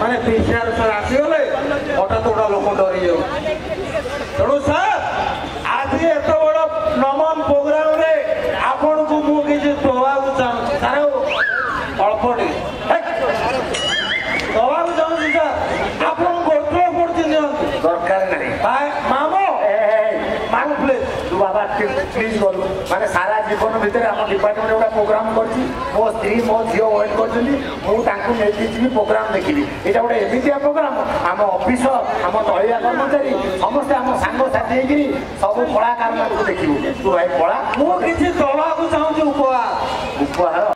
ମାନେ PCR sir ଆସିଗଲେ ହଠାତ୍ ଗୋଟେ ଲୋକ ଡରିଯିବ ତେଣୁ ସାର୍ ଆଜି ଏତେ ବଡ଼ ନମନ ପ୍ରୋଗ୍ରାମରେ ଆପଣଙ୍କୁ ମୁଁ କିଛି ଦେବାକୁ ଚାହୁଁଛି ସାର୍ ଅଳ୍ପ ଟିକେ ଦେବାକୁ ଚାହୁଁଛି ସାର୍ ଆପଣ ଗୋଟିଏ ପଡ଼ିଛି ନିଅନ୍ତୁ ଦରକାର ନାହିଁ ମାମ ମାମ ପ୍ଲିଜ୍ বাবা প্লিজ করো মানে সারা জীবন ভিতরে আমার ডিপার্টমেন্ট গোটা প্রোগ্রাম করছি মো স্ত্রী মো ঝিও ওয়েট করছেন মু তাঁকু নেইকি যিবি প্রোগ্রাম দেখিবি এটা গোটে এমিটিয়া প্রোগ্রাম আম অফিসর আম তলিয়া কর্মচারী সমস্তে আম সাংসাথী হয়েকি সবু কলাকার মানুষ দেখিবু তু ভাই কলা মু কিছু দলাকু চাহুছি উপহার উপহার